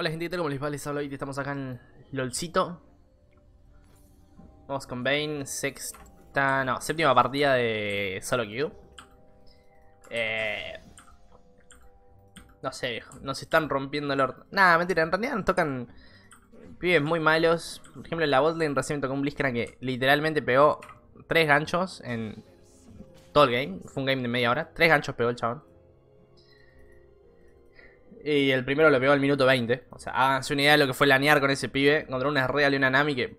Hola gente, ¿qué tal? ¿Cómo les va? Les hablo hoy, estamos acá en LOLcito. Vamos con Bane, sexta... no, séptima partida de solo queue. Eh... No sé, viejo, nos están rompiendo el orto. Nada, mentira, en realidad nos tocan pibes muy malos. Por ejemplo, la botlane recién tocó un Blitzcrank que literalmente pegó tres ganchos en todo el game. Fue un game de media hora, tres ganchos pegó el chabón y el primero lo pegó al minuto 20. O sea, háganse una idea de lo que fue lanear con ese pibe. Contra una Real y una Nami que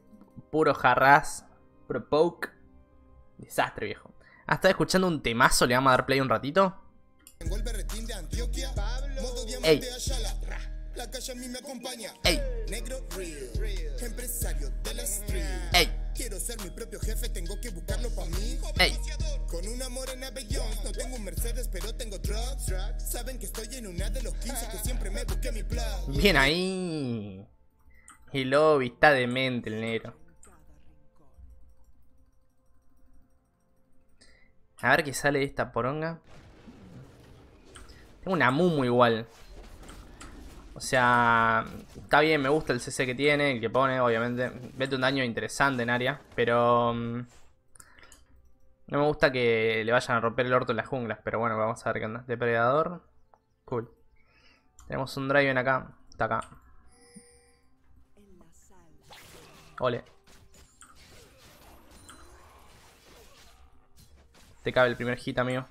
puro jarras, puro poke. Desastre, viejo. Ah, estaba escuchando un temazo, le vamos a dar play un ratito. Ey. Ey. Ey. Quiero ser mi propio jefe, tengo que buscarlo para mí. Ey. Con una morena bellón, no tengo un Mercedes, pero tengo trucks. Saben que estoy en una de los 15 que siempre me busqué mi plan. Bien ahí. El lobby está demente el negro. A ver qué sale de esta poronga. Tengo una Mumu igual. O sea, está bien, me gusta el CC que tiene, el que pone, obviamente. Vete un daño interesante en área, pero... Mm, no me gusta que le vayan a romper el orto en las junglas, pero bueno, vamos a ver qué onda. Depredador. Cool. Tenemos un Draven acá. Está acá. Ole. Te cabe el primer hit, amigo.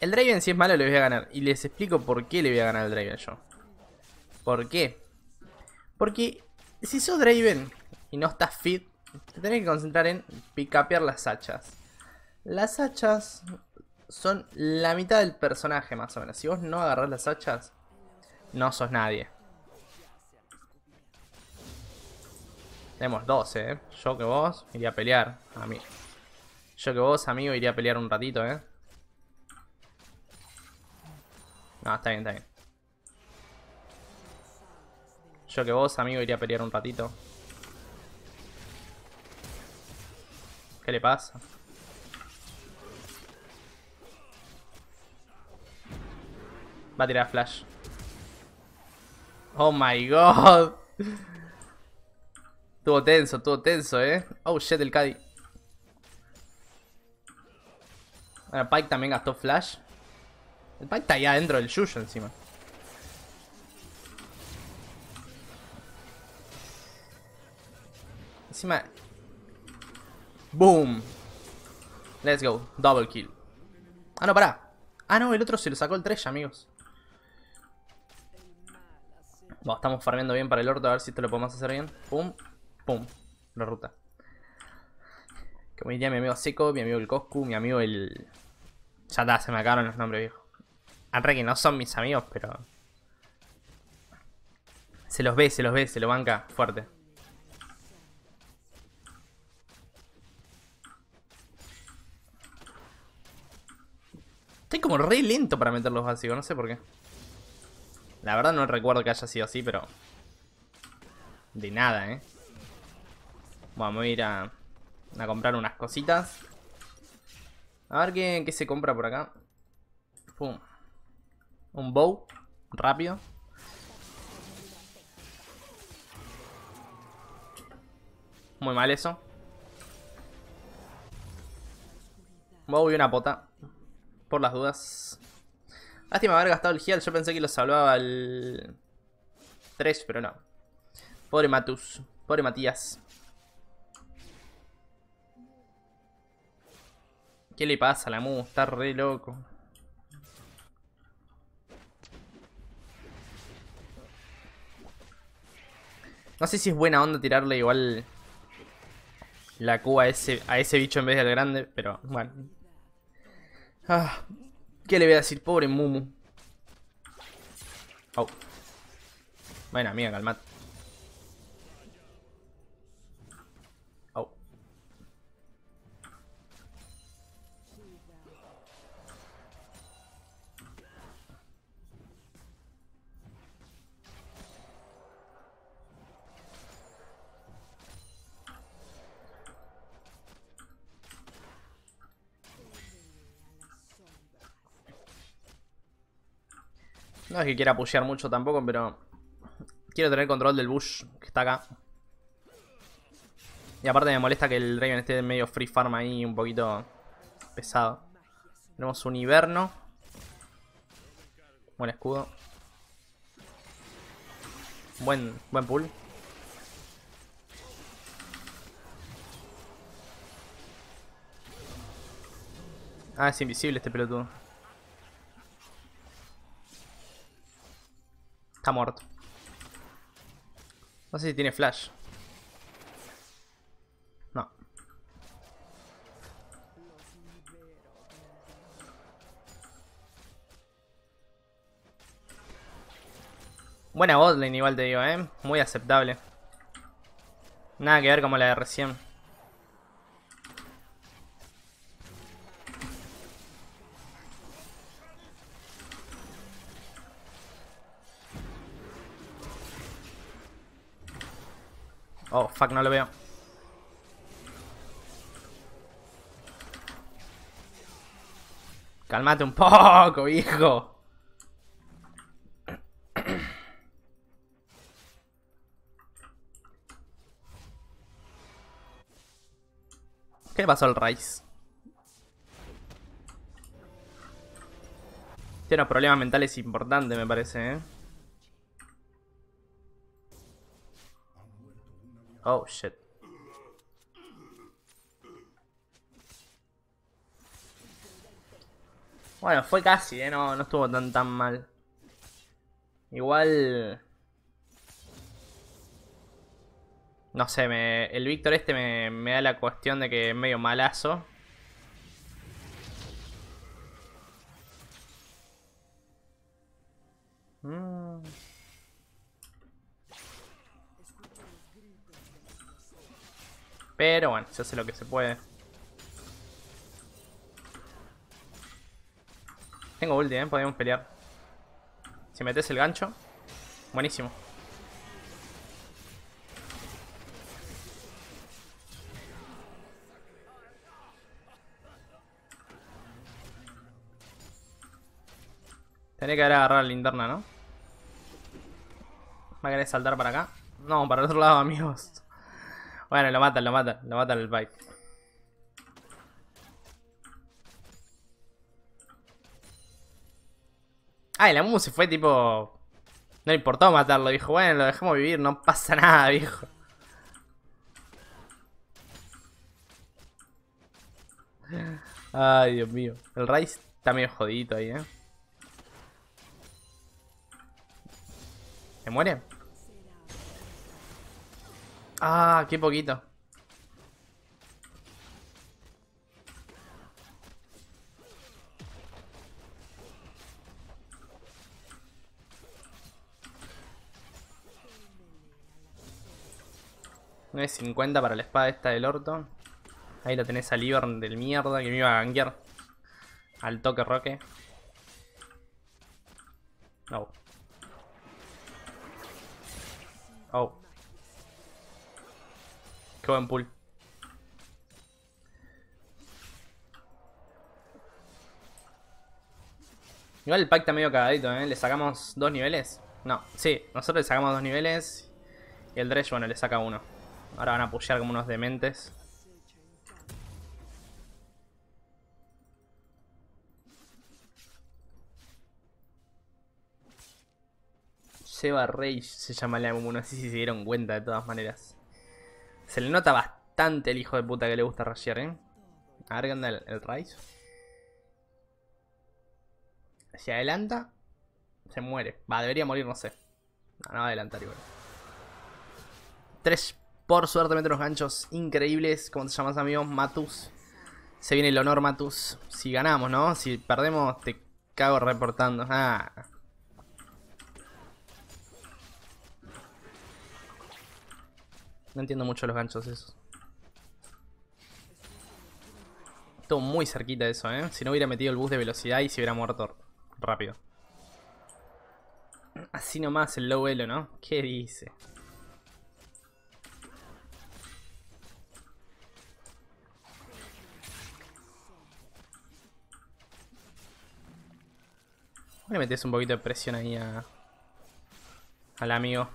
El Draven si es malo le voy a ganar. Y les explico por qué le voy a ganar al Draven yo. ¿Por qué? Porque si sos Draven y no estás fit, te tenés que concentrar en picapear las hachas. Las hachas son la mitad del personaje más o menos. Si vos no agarrás las hachas, no sos nadie. Tenemos 12, ¿eh? Yo que vos iría a pelear. A mí. Yo que vos, amigo, iría a pelear un ratito, ¿eh? No, está bien, está bien. Yo que vos, amigo, iría a pelear un ratito. ¿Qué le pasa? Va a tirar flash. Oh my god. Estuvo tenso, estuvo tenso, eh. Oh shit, el Caddy. Bueno, Pike también gastó flash. El Pike está ahí adentro del Yuyo encima. Encima... Boom. Let's go. Double kill. Ah, no, pará. Ah, no, el otro se lo sacó el 3, amigos. Bueno, estamos farmeando bien para el orto. A ver si esto lo podemos hacer bien. Pum, pum. La ruta. Como diría mi amigo Seco, mi amigo el Coscu, mi amigo el... Ya está, se me acabaron los nombres, viejo. Arre que no son mis amigos, pero... Se los ve, se los ve, se lo banca fuerte. Estoy como re lento para meter los básicos, no sé por qué. La verdad no recuerdo que haya sido así, pero... De nada, ¿eh? Bueno, voy a ir a, a comprar unas cositas. A ver qué, qué se compra por acá. Pum. Un bow. Rápido. Muy mal eso. Bow y una pota. Por las dudas. Lástima haber gastado el heal. Yo pensé que lo salvaba el... 3, pero no. Pobre Matus. Pobre Matías. ¿Qué le pasa a la Mu? Está re loco. No sé si es buena onda tirarle igual la Q a ese, a ese bicho en vez del grande, pero bueno. Ah, ¿Qué le voy a decir? Pobre Mumu. Oh. Bueno, amiga, calmate. No es que quiera pushear mucho tampoco, pero... Quiero tener control del bush que está acá. Y aparte me molesta que el Draven esté medio free farm ahí, un poquito pesado. Tenemos un Hiberno. Buen escudo. Buen, buen pull. Ah, es invisible este pelotudo. Está muerto. No sé si tiene flash. No. Buena botlane igual te digo, eh. Muy aceptable. Nada que ver como la de recién. Oh, fuck, no lo veo. Calmate un poco, hijo. ¿Qué le pasó al Rice? Tiene unos problemas mentales importantes, me parece, ¿eh? Oh, shit. Bueno, fue casi, ¿eh? No, no estuvo tan tan mal. Igual... No sé, me, el Víctor este me, me da la cuestión de que es medio malazo. Pero bueno, se hace lo que se puede. Tengo ulti, ¿eh? Podemos pelear. Si metes el gancho. Buenísimo. Tenía que haber agarrado la linterna, ¿no? ¿Va a querer saltar para acá? No, para el otro lado, amigos. Bueno, lo matan, lo matan, lo matan el bike. Ah, el Amu se fue tipo... No le importó matarlo, dijo, bueno, lo dejamos vivir, no pasa nada, viejo. Ay, Dios mío. El Rice está medio jodidito ahí, ¿eh? ¿Se muere? Ah, qué poquito. cincuenta para la espada esta del orto. Ahí lo tenés al Ivern del mierda que me iba a gankear. Al toque roque. No. Oh. Qué pull. Igual el pack está medio cagadito, ¿eh? Le sacamos dos niveles. No, sí, nosotros le sacamos dos niveles. Y el Dredge, bueno, le saca uno. Ahora van a pushear como unos dementes. Seba Rage se llama la M1, no sé si se dieron cuenta de todas maneras. Se le nota bastante el hijo de puta que le gusta rushear, ¿eh? A ver qué anda el, el Rise. Si adelanta, se muere. Va, debería morir, no sé. No, no va a adelantar igual. Tres, por suerte, mete unos ganchos increíbles. ¿Cómo te llamas, amigo? Matus. Se viene el honor, Matus. Si ganamos, ¿no? Si perdemos, te cago reportando. Ah. No entiendo mucho los ganchos esos. Estuvo muy cerquita eso, ¿eh? Si no hubiera metido el boost de velocidad y se hubiera muerto rápido. Así nomás el low elo, ¿no? ¿Qué dice? Le metes un poquito de presión ahí a, al amigo.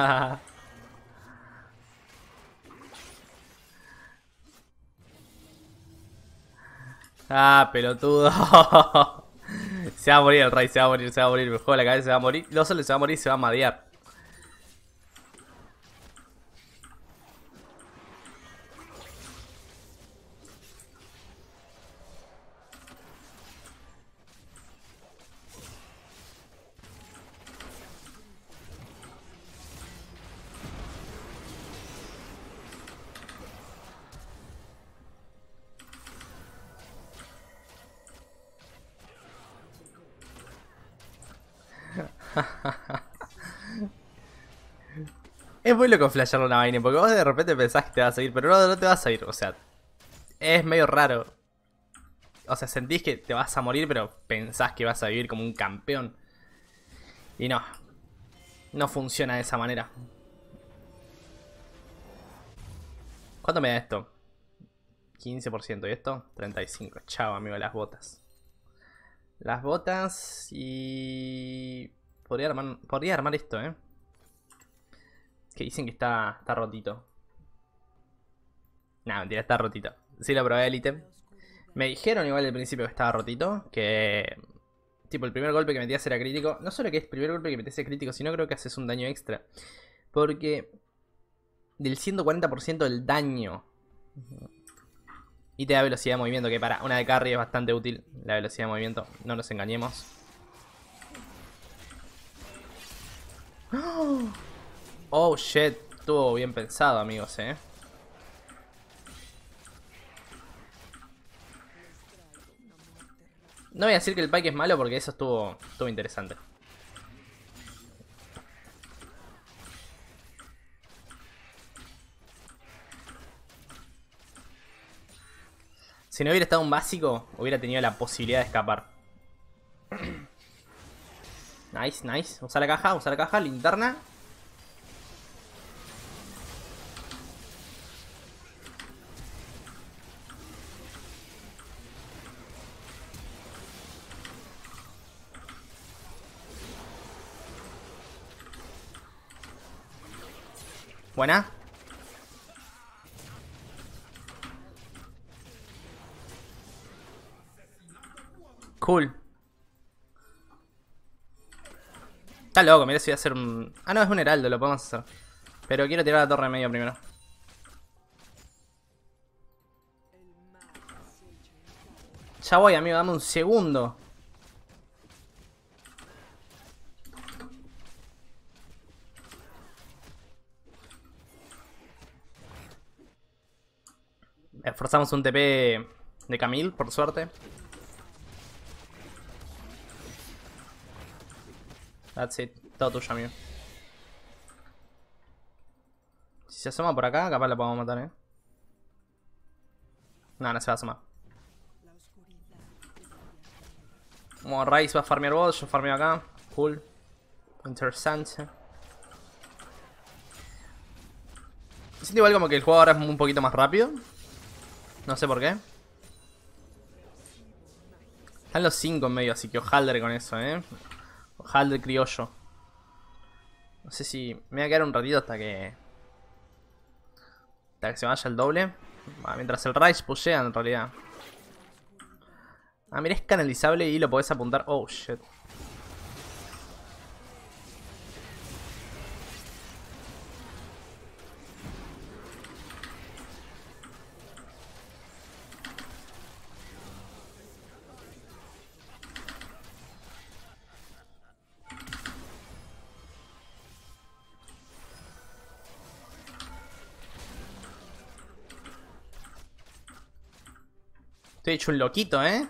ah, pelotudo. se va a morir el rey, se va a morir, se va a morir. Me juego la cabeza, se va a morir. No solo se va a morir, se va a madear. es muy loco flashear una vaina, porque vos de repente pensás que te vas a ir, pero no, no te vas a ir, o sea, es medio raro. O sea, sentís que te vas a morir, pero pensás que vas a vivir como un campeón. Y no, no funciona de esa manera. ¿Cuánto me da esto? 15% y esto 35. Chao, amigo, las botas. Las botas y... Podría armar, podría armar esto, ¿eh? Que dicen que está, está rotito. Nah, mentira, está rotito. Sí lo probé el ítem. Me dijeron igual al principio que estaba rotito. Que... Tipo, el primer golpe que metías era crítico. No solo que es el primer golpe que metías es crítico, sino creo que haces un daño extra. Porque... Del 140% del daño y te da velocidad de movimiento, que para una de carry es bastante útil la velocidad de movimiento, no nos engañemos. Oh shit, estuvo bien pensado amigos, eh. No voy a decir que el Pike es malo porque eso estuvo, estuvo interesante. Si no hubiera estado un básico, hubiera tenido la posibilidad de escapar. Nice, nice. Usa la caja, usa la caja, linterna. Buena. Cool. Está loco, mira si voy a hacer un... Ah, no, es un heraldo, lo podemos hacer. Pero quiero tirar la torre de medio primero. Ya voy, amigo, dame un segundo. Esforzamos un TP de Camille, por suerte. That's it. Todo tuyo, amigo. Si se asoma por acá, capaz la podemos matar, eh. No, no se va a asomar. Como Rice va a farmear vos, yo farmeo acá. Cool. Interesante. Siento igual como que el juego ahora es un poquito más rápido. No sé por qué. Están los 5 en medio, así que ojalá con eso, eh. Hal del criollo. No sé si... Me voy a quedar un ratito hasta que... Hasta que se vaya el doble. mientras el Rise pushea en realidad. Ah, mira, es canalizable y lo podés apuntar. Oh, shit. Estoy hecho un loquito, ¿eh?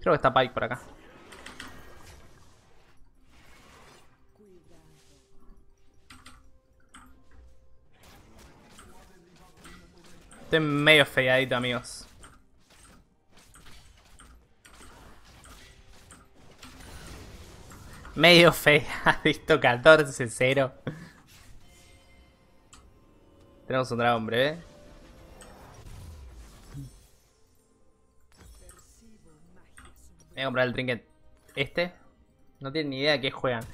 Creo que está Pike por acá. Estoy medio feadito, amigos. Medio fea, visto 14-0. Tenemos un dragón breve. Voy a comprar el trinket este. No tienen ni idea de qué juegan.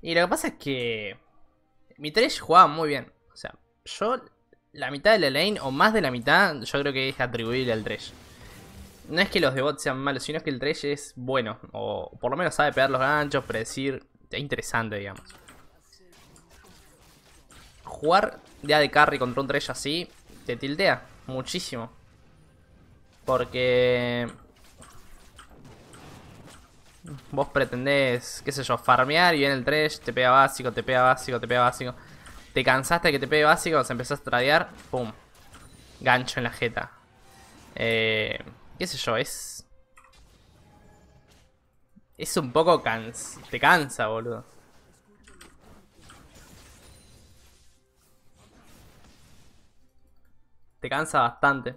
Y lo que pasa es que... Mi Thresh jugaba muy bien. O sea, yo... La mitad de la lane, o más de la mitad, yo creo que es atribuible al Thresh. No es que los de bot sean malos, sino que el Thresh es bueno. O por lo menos sabe pegar los ganchos, predecir. Es interesante, digamos. Jugar ya de carry contra un Thresh así, te tiltea muchísimo. Porque Vos pretendés, qué sé yo, farmear y viene el trash, te pega básico, te pega básico, te pega básico. Te cansaste de que te pegue básico, se empezás a tradear, pum. Gancho en la jeta. Eh, qué sé yo, es... Es un poco cans... Te cansa, boludo. Te cansa bastante.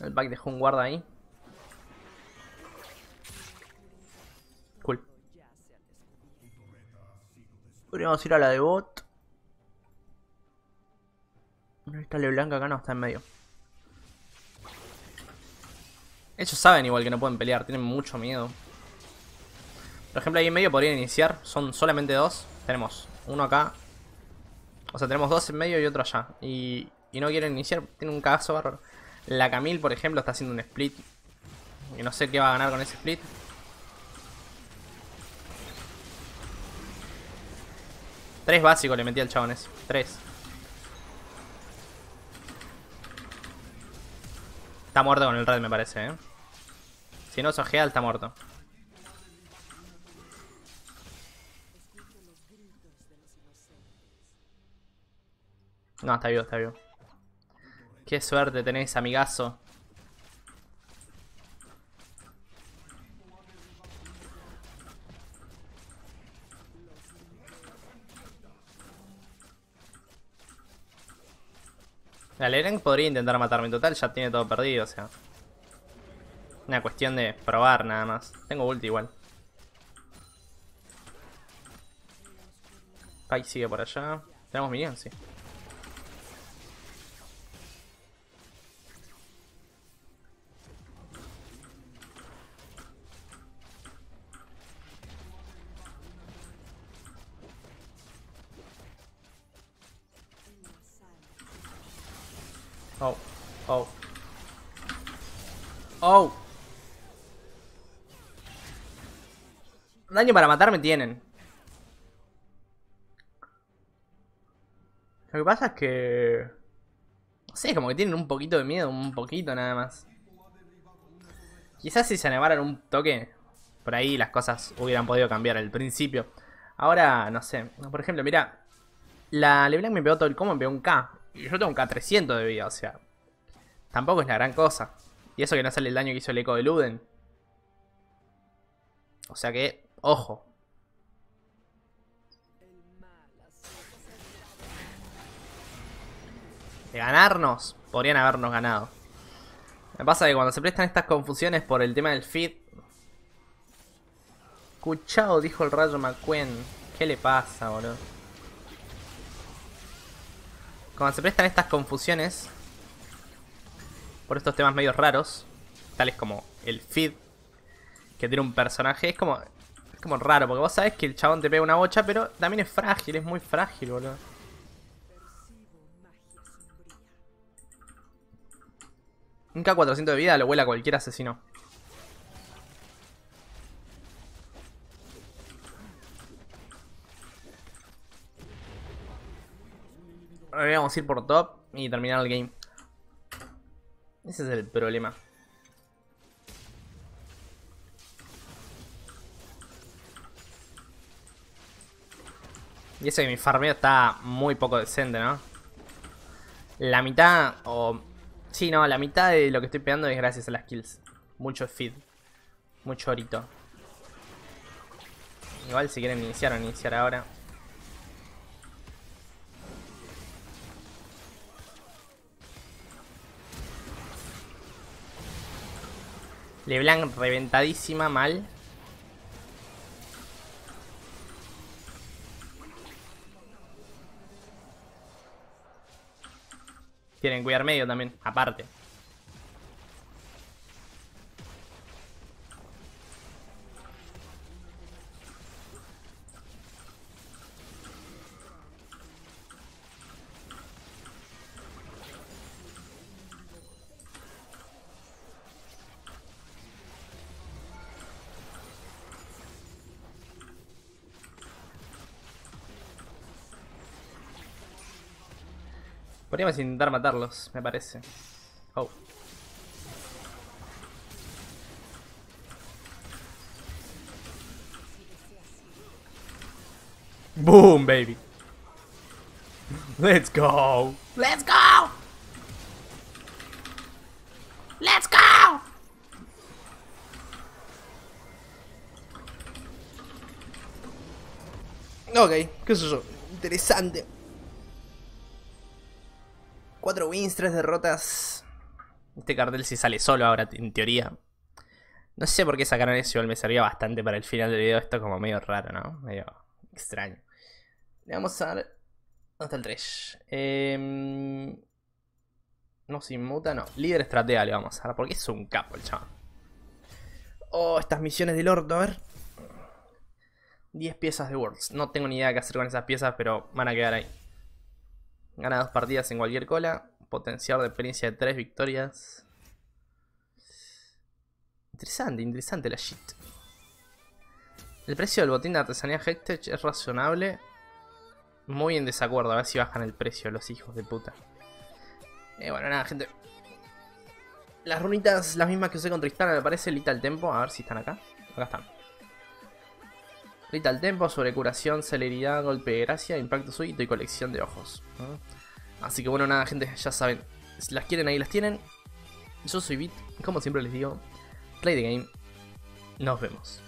El back dejó un guarda ahí. Cool. Podríamos ir a la de bot. ¿Dónde está LeBlanc acá? No, está en medio. Ellos saben igual que no pueden pelear, tienen mucho miedo. Por ejemplo, ahí en medio podrían iniciar. Son solamente dos. Tenemos uno acá. O sea, tenemos dos en medio y otro allá. Y, y no quieren iniciar. Tienen un cagazo bárbaro. La Camille, por ejemplo, está haciendo un split. Y no sé qué va a ganar con ese split. Tres básicos le metí al chabón. Tres. Está muerto con el red, me parece, ¿eh? Si no sojea, está muerto. No, está vivo, está vivo. Qué suerte tenés, amigazo. La Leren podría intentar matarme en total, ya tiene todo perdido, o sea. Una cuestión de probar nada más. Tengo ulti igual. Pai sigue por allá. ¿Tenemos minions? Sí. Para matarme tienen. Lo que pasa es que... No sé, como que tienen un poquito de miedo, un poquito nada más. Quizás si se animaran un toque, por ahí las cosas hubieran podido cambiar al principio. Ahora, no sé. Por ejemplo, mira. La LeBlanc me pegó todo el combo, me pegó un K. Y yo tengo un K300 de vida, o sea. Tampoco es la gran cosa. Y eso que no sale el daño que hizo el eco de Luden. O sea que, ojo. De ganarnos, podrían habernos ganado. Me pasa que cuando se prestan estas confusiones por el tema del feed. Escuchado, dijo el rayo McQueen. ¿Qué le pasa, boludo? Cuando se prestan estas confusiones por estos temas medio raros, tales como el feed que tiene un personaje, es como como raro, porque vos sabés que el chabón te pega una bocha, pero también es frágil, es muy frágil, boludo. Un K400 de vida lo vuela cualquier asesino. Ahora vamos a ir por top y terminar el game. Ese es el problema. Y eso que mi farmeo está muy poco decente, ¿no? La mitad, o... Sí, no, la mitad de lo que estoy pegando es gracias a las kills. Mucho feed. Mucho orito. Igual si quieren iniciar o iniciar ahora. LeBlanc reventadísima, mal. Tienen que cuidar medio también, aparte. Podríamos intentar matarlos, me parece. Oh. Boom, baby. Let's go. Let's go. Let's go. Ok, qué sé yo. Interesante. 4 wins, 3 derrotas. Este cartel si sale solo ahora, en teoría. No sé por qué sacaron eso, me servía bastante para el final del video. Esto como medio raro, ¿no? Medio extraño. Le vamos a dar... ¿Dónde el 3? Em, no se inmuta, no. Líder estratega le vamos a dar, porque es un capo el chaval. Oh, estas misiones del orto, a ver. 10 piezas de Worlds. No tengo ni idea qué hacer con esas piezas, pero van a quedar ahí. Gana dos partidas en cualquier cola. Potencial de experiencia de tres victorias. Interesante, interesante la shit. El precio del botín de artesanía Hextech es razonable. Muy en desacuerdo. A ver si bajan el precio los hijos de puta. Eh, bueno, nada, gente. Las runitas, las mismas que usé con Tristana, me parece. Lita el tempo. A ver si están acá. Acá están. Lita tempo, sobre curación, celeridad, golpe de gracia, impacto súbito y colección de ojos. Así que bueno, nada, gente, ya saben. Si las quieren, ahí las tienen. Yo soy Bit, como siempre les digo, play the game. Nos vemos.